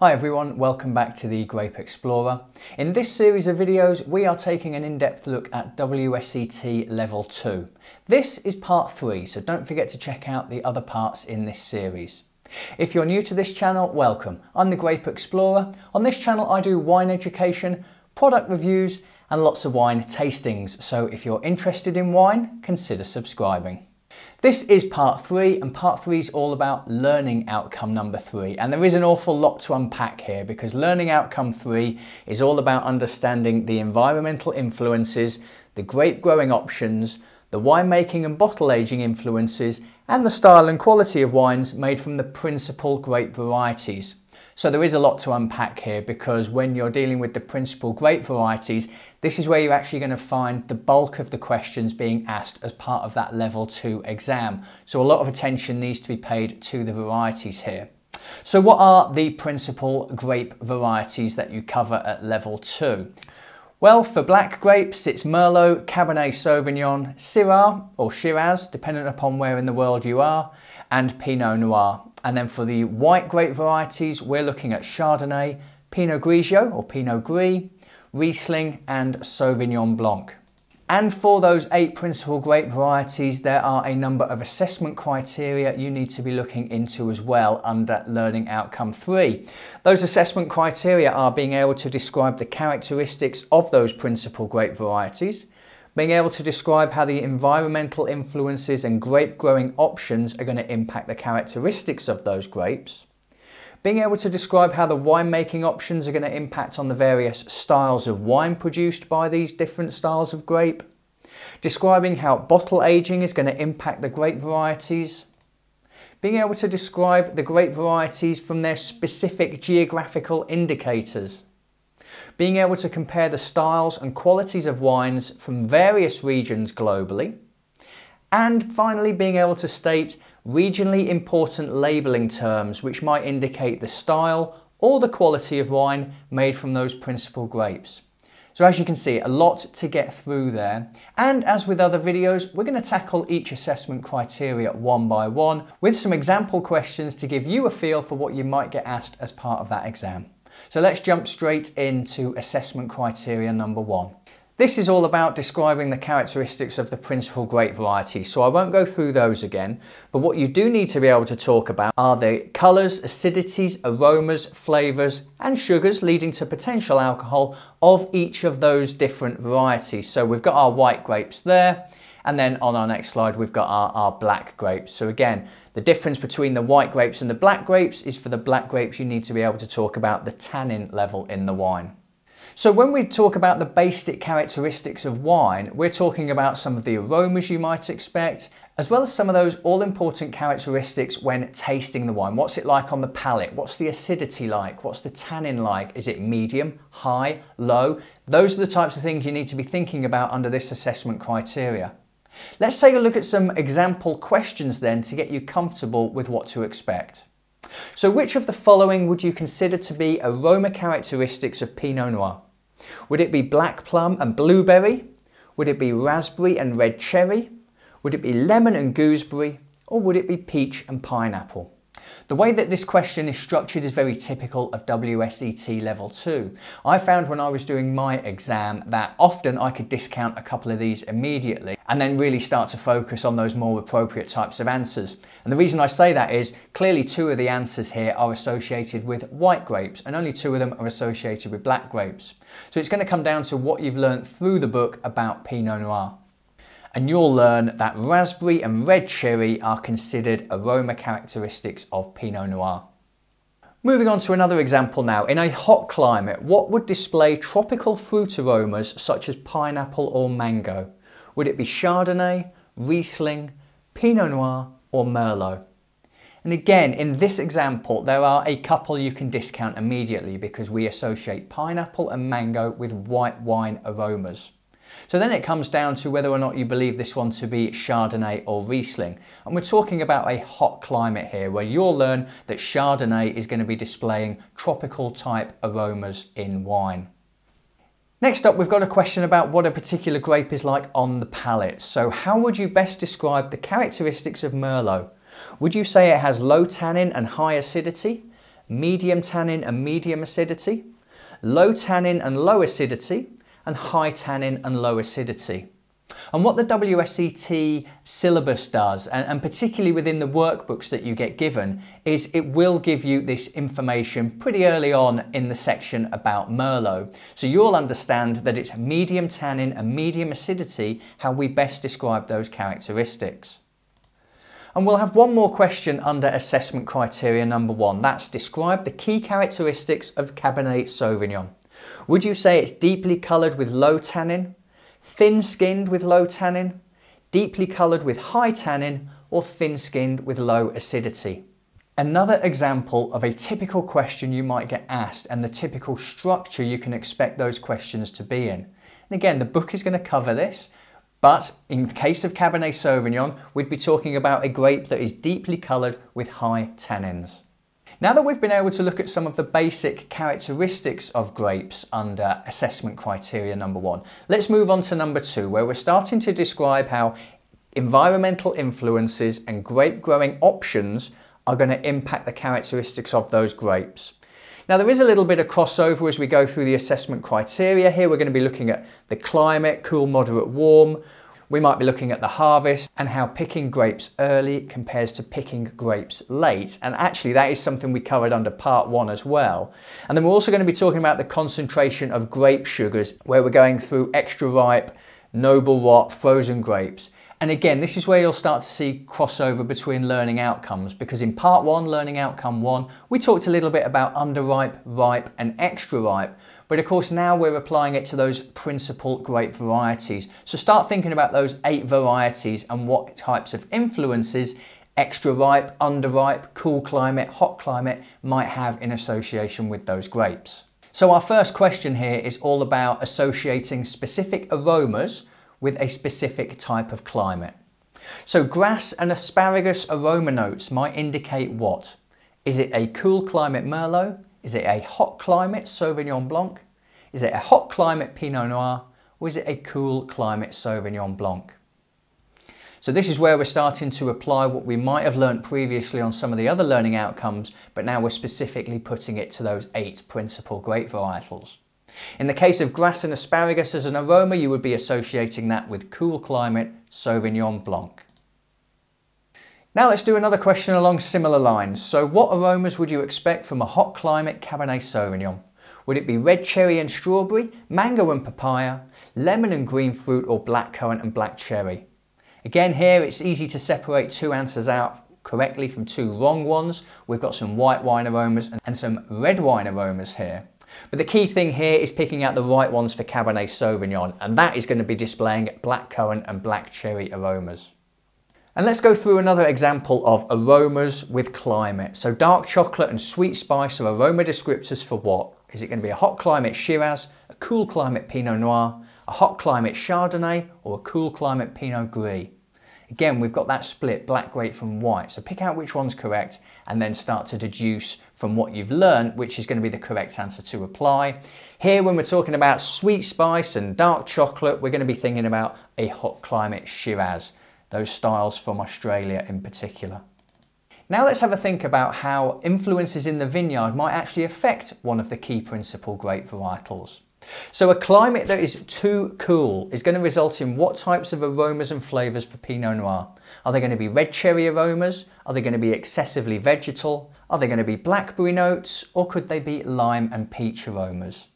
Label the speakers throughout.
Speaker 1: Hi everyone, welcome back to the Grape Explorer. In this series of videos, we are taking an in-depth look at WSET Level 2. This is part 3, so don't forget to check out the other parts in this series. If you're new to this channel, welcome. I'm the Grape Explorer. On this channel I do wine education, product reviews and lots of wine tastings, so if you're interested in wine, consider subscribing. This is part three and part three is all about learning outcome number three. And there is an awful lot to unpack here because learning outcome three is all about understanding the environmental influences, the grape growing options, the winemaking and bottle aging influences, and the style and quality of wines made from the principal grape varieties. So there is a lot to unpack here because when you're dealing with the principal grape varieties, this is where you're actually going to find the bulk of the questions being asked as part of that level two exam. So a lot of attention needs to be paid to the varieties here. So what are the principal grape varieties that you cover at level two? Well, for black grapes, it's Merlot, Cabernet Sauvignon, Syrah or Shiraz, depending upon where in the world you are, and Pinot Noir. And then for the white grape varieties, we're looking at Chardonnay, Pinot Grigio or Pinot Gris, Riesling and Sauvignon Blanc. And for those eight principal grape varieties, there are a number of assessment criteria you need to be looking into as well under Learning Outcome 3. Those assessment criteria are being able to describe the characteristics of those principal grape varieties, being able to describe how the environmental influences and grape growing options are going to impact the characteristics of those grapes, being able to describe how the winemaking options are going to impact on the various styles of wine produced by these different styles of grape, describing how bottle aging is going to impact the grape varieties, being able to describe the grape varieties from their specific geographical indicators, being able to compare the styles and qualities of wines from various regions globally, and finally being able to state regionally important labelling terms which might indicate the style or the quality of wine made from those principal grapes. So as you can see, a lot to get through there. And as with other videos, we're going to tackle each assessment criteria one by one with some example questions to give you a feel for what you might get asked as part of that exam. So let's jump straight into assessment criteria number one. This is all about describing the characteristics of the principal grape variety, so I won't go through those again, but what you do need to be able to talk about are the colours, acidities, aromas, flavours and sugars leading to potential alcohol of each of those different varieties. So we've got our white grapes there, and then on our next slide we've got our, our black grapes. So again, the difference between the white grapes and the black grapes is for the black grapes you need to be able to talk about the tannin level in the wine. So when we talk about the basic characteristics of wine, we're talking about some of the aromas you might expect, as well as some of those all-important characteristics when tasting the wine. What's it like on the palate? What's the acidity like? What's the tannin like? Is it medium, high, low? Those are the types of things you need to be thinking about under this assessment criteria. Let's take a look at some example questions then to get you comfortable with what to expect. So which of the following would you consider to be aroma characteristics of Pinot Noir? Would it be black plum and blueberry? Would it be raspberry and red cherry? Would it be lemon and gooseberry? Or would it be peach and pineapple? The way that this question is structured is very typical of WSET level 2. I found when I was doing my exam that often I could discount a couple of these immediately and then really start to focus on those more appropriate types of answers. And the reason I say that is clearly two of the answers here are associated with white grapes and only two of them are associated with black grapes. So it's going to come down to what you've learned through the book about Pinot Noir and you'll learn that raspberry and red cherry are considered aroma characteristics of Pinot Noir. Moving on to another example now. In a hot climate, what would display tropical fruit aromas such as pineapple or mango? Would it be Chardonnay, Riesling, Pinot Noir or Merlot? And again, in this example, there are a couple you can discount immediately because we associate pineapple and mango with white wine aromas. So then it comes down to whether or not you believe this one to be Chardonnay or Riesling. And we're talking about a hot climate here where you'll learn that Chardonnay is going to be displaying tropical type aromas in wine. Next up, we've got a question about what a particular grape is like on the palate. So how would you best describe the characteristics of Merlot? Would you say it has low tannin and high acidity, medium tannin and medium acidity, low tannin and low acidity, and high tannin and low acidity. And what the WSET syllabus does, and, and, particularly within the workbooks that you get given, is it will give you this information pretty early on in the section about Merlot. So you'll understand that it's medium tannin and medium acidity, how we best describe those characteristics. And we'll have one more question under assessment criteria number one. That's describe the key characteristics of Cabernet Sauvignon. Would you say it's deeply coloured with low tannin, thin-skinned with low tannin, deeply coloured with high tannin, or thin-skinned with low acidity? Another example of a typical question you might get asked and the typical structure you can expect those questions to be in. And again, the book is going to cover this, but in the case of Cabernet Sauvignon, we'd be talking about a grape that is deeply coloured with high tannins. Now that we've been able to look at some of the basic characteristics of grapes under assessment criteria number one, let's move on to number two, where we're starting to describe how environmental influences and grape growing options are going to impact the characteristics of those grapes. Now there is a little bit of crossover as we go through the assessment criteria. Here we're going to be looking at the climate, cool, moderate, warm. We might be looking at the harvest and how picking grapes early compares to picking grapes late. And actually that is something we covered under part one as well. And then we're also going to be talking about the concentration of grape sugars where we're going through extra ripe, noble rot, frozen grapes. And again, this is where you'll start to see crossover between learning outcomes because in part one, learning outcome one, we talked a little bit about underripe, ripe and extra ripe. But of course now we're applying it to those principal grape varieties. So start thinking about those eight varieties and what types of influences extra ripe, underripe, cool climate, hot climate might have in association with those grapes. So our first question here is all about associating specific aromas with a specific type of climate. So grass and asparagus aroma notes might indicate what? Is it a cool climate Merlot? Is it a hot climate Sauvignon Blanc? Is it a hot climate Pinot Noir? Or is it a cool climate Sauvignon Blanc? So this is where we're starting to apply what we might have learned previously on some of the other learning outcomes, but now we're specifically putting it to those eight principal grape varietals. In the case of grass and asparagus as an aroma, you would be associating that with cool climate Sauvignon Blanc. Now let's do another question along similar lines. So what aromas would you expect from a hot climate Cabernet Sauvignon? Would it be red cherry and strawberry, mango and papaya, lemon and green fruit or blackcurrant and black cherry? Again here it's easy to separate two answers out correctly from two wrong ones. We've got some white wine aromas and some red wine aromas here. But the key thing here is picking out the right ones for Cabernet Sauvignon, and that is going to be displaying blackcurrant and black cherry aromas. And let's go through another example of aromas with climate. So dark chocolate and sweet spice are aroma descriptors for what? Is it going to be a hot climate Shiraz, a cool climate Pinot Noir, a hot climate Chardonnay, or a cool climate Pinot Gris? Again, we've got that split, black grape from white. So pick out which one's correct and then start to deduce from what you've learned, which is going to be the correct answer to apply. Here, when we're talking about sweet spice and dark chocolate, we're going to be thinking about a hot climate Shiraz, those styles from Australia in particular. Now let's have a think about how influences in the vineyard might actually affect one of the key principal grape varietals. So a climate that is too cool is going to result in what types of aromas and flavours for Pinot Noir? Are they going to be red cherry aromas? Are they going to be excessively vegetal? Are they going to be blackberry notes? Or could they be lime and peach aromas?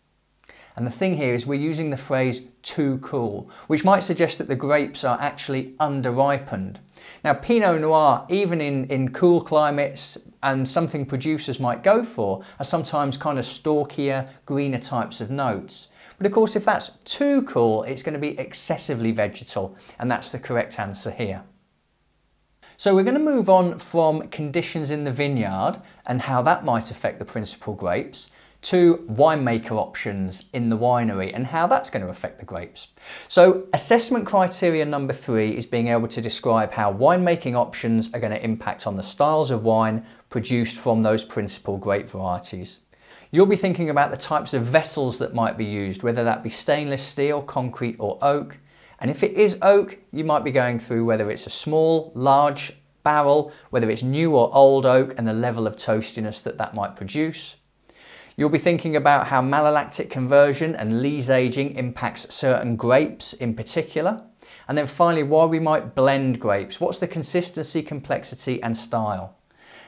Speaker 1: And the thing here is we're using the phrase too cool, which might suggest that the grapes are actually under-ripened. Now Pinot Noir, even in, in cool climates and something producers might go for, are sometimes kind of stalkier, greener types of notes. But of course if that's too cool, it's going to be excessively vegetal and that's the correct answer here. So we're going to move on from conditions in the vineyard and how that might affect the principal grapes to winemaker options in the winery and how that's going to affect the grapes. So assessment criteria number three is being able to describe how winemaking options are going to impact on the styles of wine produced from those principal grape varieties. You'll be thinking about the types of vessels that might be used, whether that be stainless steel, concrete or oak. And if it is oak, you might be going through whether it's a small, large barrel, whether it's new or old oak and the level of toastiness that that might produce. You'll be thinking about how malolactic conversion and lees aging impacts certain grapes in particular. And then finally, why we might blend grapes. What's the consistency, complexity and style?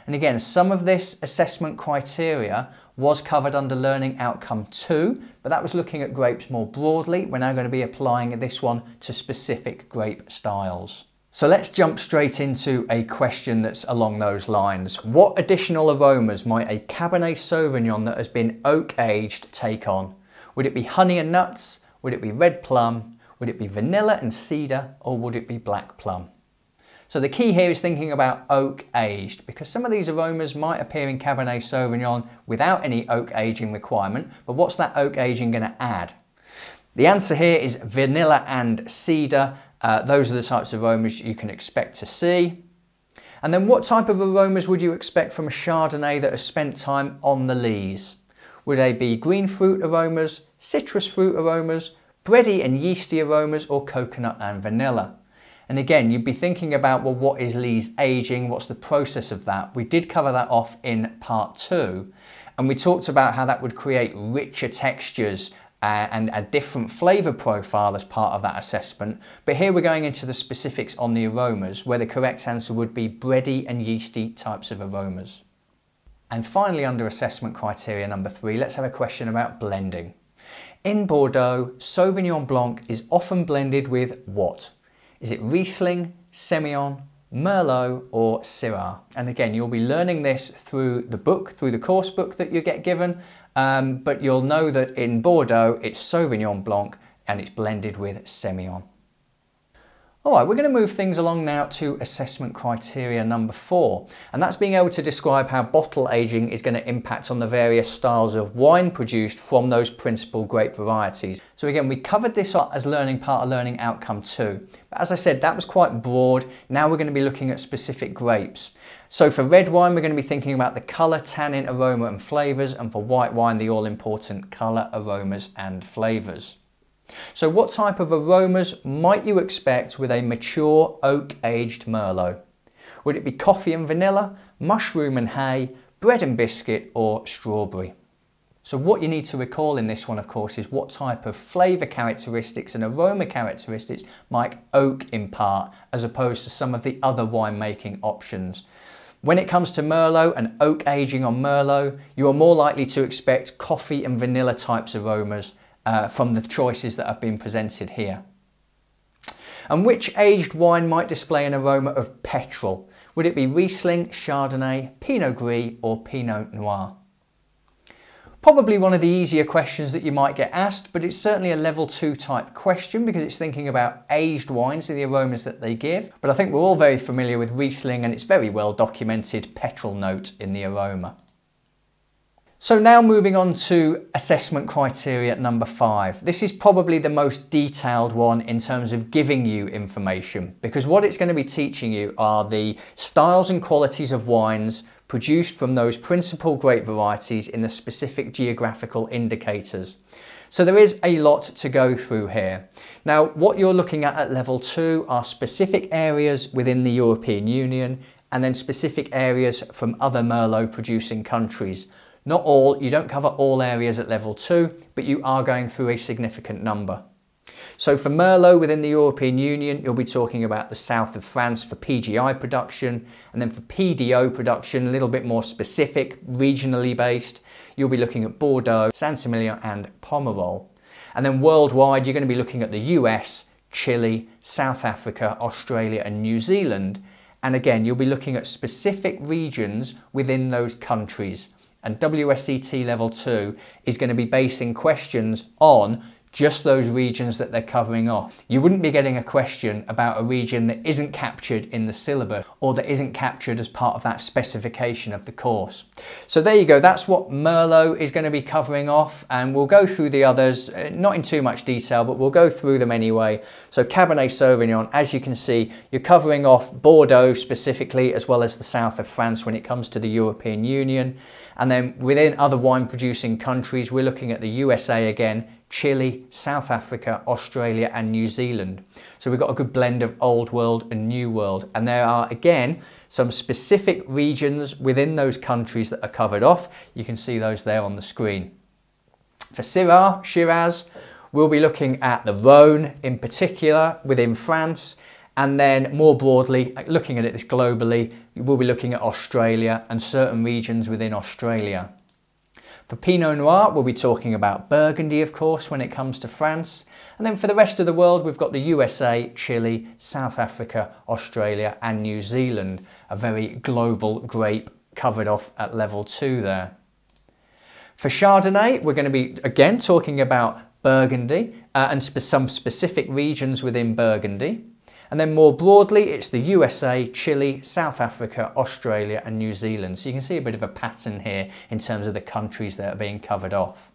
Speaker 1: And again, some of this assessment criteria was covered under Learning Outcome 2, but that was looking at grapes more broadly. We're now going to be applying this one to specific grape styles. So let's jump straight into a question that's along those lines. What additional aromas might a Cabernet Sauvignon that has been oak aged take on? Would it be honey and nuts? Would it be red plum? Would it be vanilla and cedar? Or would it be black plum? So the key here is thinking about oak aged because some of these aromas might appear in Cabernet Sauvignon without any oak aging requirement, but what's that oak aging going to add? The answer here is vanilla and cedar. Uh, those are the types of aromas you can expect to see. And then what type of aromas would you expect from a Chardonnay that has spent time on the lees? Would they be green fruit aromas, citrus fruit aromas, bready and yeasty aromas, or coconut and vanilla? And again, you'd be thinking about, well, what is lees aging? What's the process of that? We did cover that off in part two, and we talked about how that would create richer textures uh, and a different flavour profile as part of that assessment. But here we're going into the specifics on the aromas, where the correct answer would be bready and yeasty types of aromas. And finally, under assessment criteria number three, let's have a question about blending. In Bordeaux, Sauvignon Blanc is often blended with what? Is it Riesling, Semillon, Merlot or Syrah? And again, you'll be learning this through the book, through the course book that you get given, um, but you'll know that in Bordeaux, it's Sauvignon Blanc and it's blended with Semillon. All right, we're going to move things along now to assessment criteria number four, and that's being able to describe how bottle aging is going to impact on the various styles of wine produced from those principal grape varieties. So again, we covered this as learning part of learning outcome two. But as I said, that was quite broad. Now we're going to be looking at specific grapes. So for red wine, we're going to be thinking about the colour, tannin, aroma and flavours, and for white wine, the all-important colour, aromas and flavours. So what type of aromas might you expect with a mature oak-aged Merlot? Would it be coffee and vanilla, mushroom and hay, bread and biscuit or strawberry? So what you need to recall in this one, of course, is what type of flavour characteristics and aroma characteristics might oak impart as opposed to some of the other winemaking options. When it comes to Merlot and oak aging on Merlot, you are more likely to expect coffee and vanilla types of aromas uh, from the choices that have been presented here. And which aged wine might display an aroma of petrol? Would it be Riesling, Chardonnay, Pinot Gris or Pinot Noir? Probably one of the easier questions that you might get asked, but it's certainly a level two type question because it's thinking about aged wines and the aromas that they give. But I think we're all very familiar with Riesling and its very well documented petrol note in the aroma. So now moving on to assessment criteria number five. This is probably the most detailed one in terms of giving you information because what it's going to be teaching you are the styles and qualities of wines produced from those principal grape varieties in the specific geographical indicators. So there is a lot to go through here. Now, what you're looking at at level two are specific areas within the European Union and then specific areas from other Merlot producing countries. Not all, you don't cover all areas at level two, but you are going through a significant number. So for Merlot within the European Union, you'll be talking about the south of France for PGI production, and then for PDO production, a little bit more specific, regionally based, you'll be looking at Bordeaux, Saint-Emilion and Pomerol. And then worldwide, you're going to be looking at the US, Chile, South Africa, Australia and New Zealand. And again, you'll be looking at specific regions within those countries and WSET level 2 is going to be basing questions on just those regions that they're covering off. You wouldn't be getting a question about a region that isn't captured in the syllabus or that isn't captured as part of that specification of the course. So there you go, that's what Merlot is going to be covering off and we'll go through the others, uh, not in too much detail, but we'll go through them anyway. So Cabernet Sauvignon, as you can see, you're covering off Bordeaux specifically as well as the south of France when it comes to the European Union. And then within other wine producing countries, we're looking at the USA again, Chile, South Africa, Australia and New Zealand. So we've got a good blend of old world and new world. And there are, again, some specific regions within those countries that are covered off. You can see those there on the screen. For Syrah, Shiraz, we'll be looking at the Rhone in particular within France. And then more broadly, looking at it this globally, we'll be looking at Australia and certain regions within Australia. For Pinot Noir, we'll be talking about Burgundy, of course, when it comes to France. And then for the rest of the world, we've got the USA, Chile, South Africa, Australia, and New Zealand. A very global grape covered off at level two there. For Chardonnay, we're going to be, again, talking about Burgundy uh, and spe some specific regions within Burgundy. And then more broadly, it's the USA, Chile, South Africa, Australia and New Zealand. So you can see a bit of a pattern here in terms of the countries that are being covered off.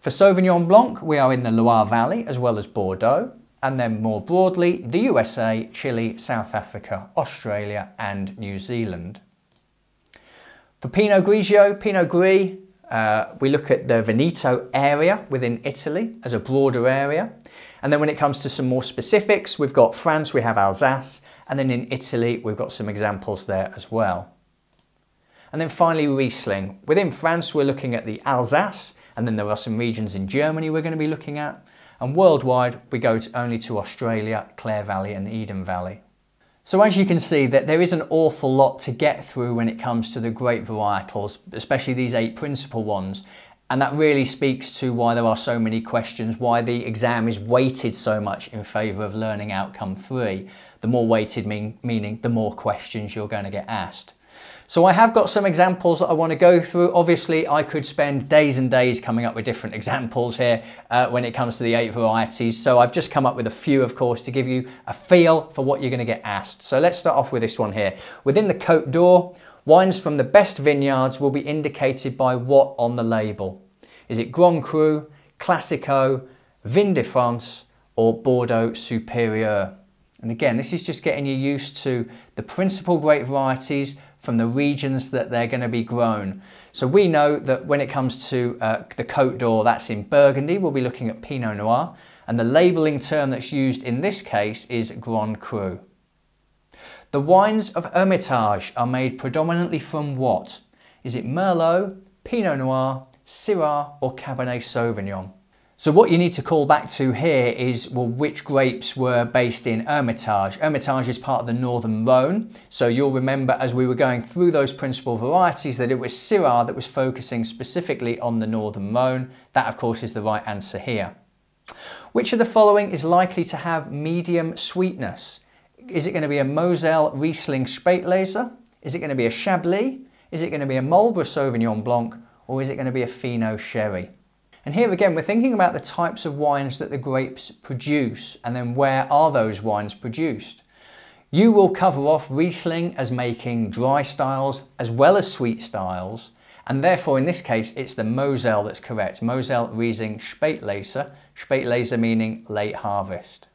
Speaker 1: For Sauvignon Blanc, we are in the Loire Valley as well as Bordeaux. And then more broadly, the USA, Chile, South Africa, Australia and New Zealand. For Pinot Grigio, Pinot Gris, uh, we look at the Veneto area within Italy as a broader area. And then when it comes to some more specifics, we've got France, we have Alsace, and then in Italy, we've got some examples there as well. And then finally, Riesling. Within France, we're looking at the Alsace, and then there are some regions in Germany we're going to be looking at. And worldwide, we go to only to Australia, Clare Valley and Eden Valley. So as you can see that there is an awful lot to get through when it comes to the grape varietals, especially these eight principal ones. And that really speaks to why there are so many questions, why the exam is weighted so much in favour of learning outcome three. The more weighted mean, meaning the more questions you're going to get asked. So I have got some examples that I want to go through. Obviously, I could spend days and days coming up with different examples here uh, when it comes to the eight varieties. So I've just come up with a few, of course, to give you a feel for what you're going to get asked. So let's start off with this one here. Within the Côte d'Or, Wines from the best vineyards will be indicated by what on the label? Is it Grand Cru, Classico, Vin de France or Bordeaux Supérieur? And again, this is just getting you used to the principal grape varieties from the regions that they're going to be grown. So we know that when it comes to uh, the Côte d'Or, that's in Burgundy, we'll be looking at Pinot Noir. And the labelling term that's used in this case is Grand Cru. The wines of Hermitage are made predominantly from what? Is it Merlot, Pinot Noir, Syrah or Cabernet Sauvignon? So what you need to call back to here is, well, which grapes were based in Hermitage? Hermitage is part of the Northern Rhone. So you'll remember as we were going through those principal varieties that it was Syrah that was focusing specifically on the Northern Rhone. That of course is the right answer here. Which of the following is likely to have medium sweetness? Is it going to be a Moselle Riesling Spätlese? Is it going to be a Chablis? Is it going to be a Marlborough Sauvignon Blanc? Or is it going to be a Fino Sherry? And here again, we're thinking about the types of wines that the grapes produce and then where are those wines produced? You will cover off Riesling as making dry styles as well as sweet styles. And therefore, in this case, it's the Moselle that's correct. Moselle Riesling Spätlese, Spätlese meaning late harvest.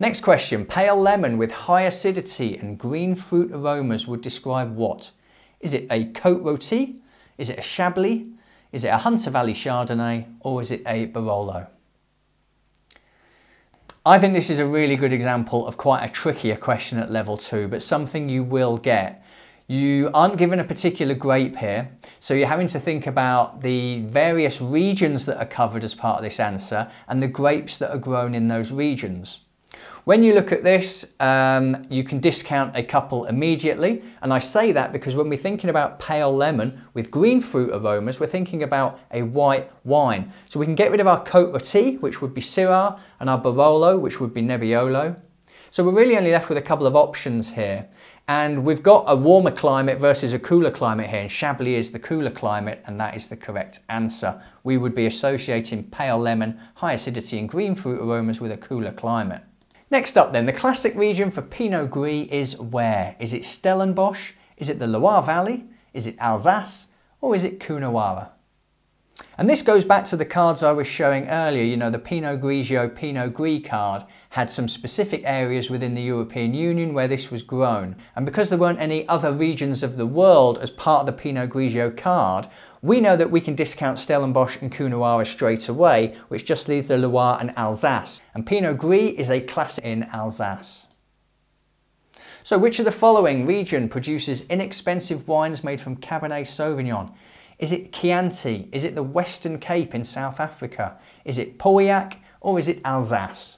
Speaker 1: Next question, pale lemon with high acidity and green fruit aromas would describe what? Is it a Côte Rôtie? Is it a Chablis? Is it a Hunter Valley Chardonnay? Or is it a Barolo? I think this is a really good example of quite a trickier question at level two, but something you will get. You aren't given a particular grape here, so you're having to think about the various regions that are covered as part of this answer and the grapes that are grown in those regions. When you look at this, um, you can discount a couple immediately. And I say that because when we're thinking about pale lemon with green fruit aromas, we're thinking about a white wine. So we can get rid of our Côte Rôtie, which would be Syrah, and our Barolo, which would be Nebbiolo. So we're really only left with a couple of options here. And we've got a warmer climate versus a cooler climate here, and Chablis is the cooler climate, and that is the correct answer. We would be associating pale lemon, high acidity and green fruit aromas with a cooler climate. Next up then, the classic region for Pinot Gris is where? Is it Stellenbosch? Is it the Loire Valley? Is it Alsace? Or is it Coonawarra? And this goes back to the cards I was showing earlier, you know, the Pinot Grigio Pinot Gris card had some specific areas within the European Union where this was grown. And because there weren't any other regions of the world as part of the Pinot Grigio card, We know that we can discount Stellenbosch and Coonawarra straight away, which just leaves the Loire and Alsace. And Pinot Gris is a classic in Alsace. So which of the following region produces inexpensive wines made from Cabernet Sauvignon? Is it Chianti? Is it the Western Cape in South Africa? Is it Pauillac or is it Alsace?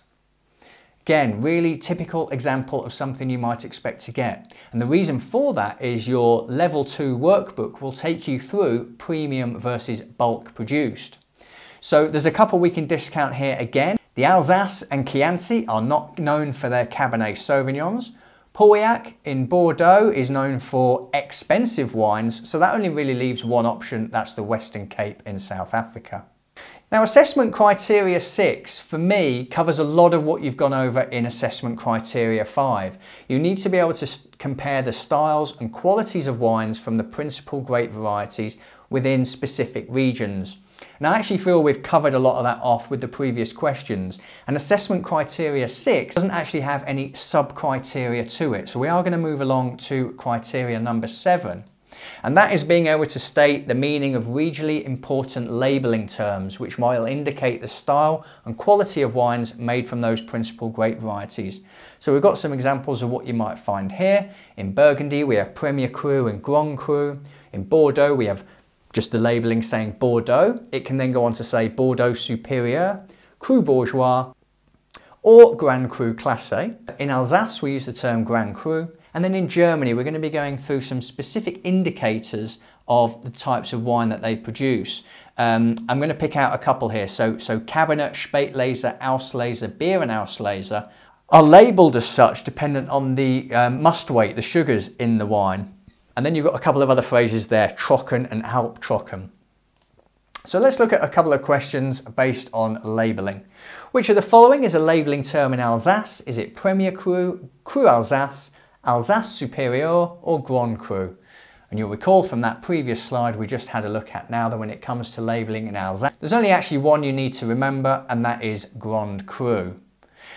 Speaker 1: Again, really typical example of something you might expect to get. And the reason for that is your level two workbook will take you through premium versus bulk produced. So there's a couple we can discount here again. The Alsace and Chianti are not known for their Cabernet Sauvignons, Pauillac in Bordeaux is known for expensive wines, so that only really leaves one option, that's the Western Cape in South Africa. Now assessment criteria 6 for me covers a lot of what you've gone over in assessment criteria 5. You need to be able to compare the styles and qualities of wines from the principal grape varieties within specific regions. And I actually feel we've covered a lot of that off with the previous questions. And assessment criteria six doesn't actually have any sub-criteria to it. So we are going to move along to criteria number seven. And that is being able to state the meaning of regionally important labelling terms, which might indicate the style and quality of wines made from those principal grape varieties. So we've got some examples of what you might find here. In Burgundy, we have Premier Cru and Grand Cru. In Bordeaux, we have just the labelling saying Bordeaux. It can then go on to say Bordeaux Supérieur, Cru Bourgeois, or Grand Cru Classé. In Alsace, we use the term Grand Cru. And then in Germany, we're going to be going through some specific indicators of the types of wine that they produce. Um, I'm going to pick out a couple here. So, so Kabinett, Spätlese, Auslese, Beerenauslese are labelled as such dependent on the um, must weight, the sugars in the wine. And then you've got a couple of other phrases there, Trocken and Halbtrocken. So let's look at a couple of questions based on labelling. Which of the following is a labelling term in Alsace? Is it Premier Cru, Cru Alsace, Alsace Superior or Grand Cru? And you'll recall from that previous slide we just had a look at now that when it comes to labelling in Alsace, there's only actually one you need to remember and that is Grand Cru.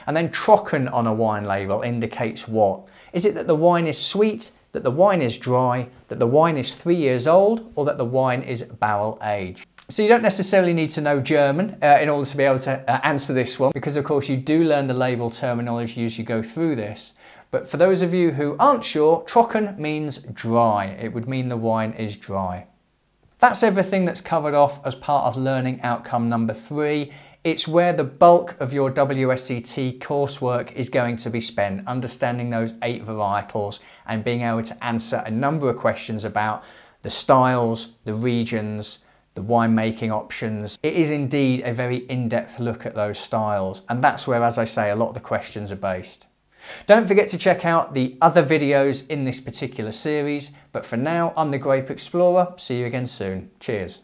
Speaker 1: And then Trocken on a wine label indicates what? Is it that the wine is sweet, that the wine is dry, that the wine is three years old, or that the wine is barrel aged. So you don't necessarily need to know German uh, in order to be able to uh, answer this one, because of course you do learn the label terminology as you go through this. But for those of you who aren't sure, trocken means dry. It would mean the wine is dry. That's everything that's covered off as part of learning outcome number three. It's where the bulk of your WSET coursework is going to be spent, understanding those eight varietals and being able to answer a number of questions about the styles, the regions, the winemaking options. It is indeed a very in-depth look at those styles and that's where, as I say, a lot of the questions are based. Don't forget to check out the other videos in this particular series, but for now, I'm the Grape Explorer. See you again soon. Cheers.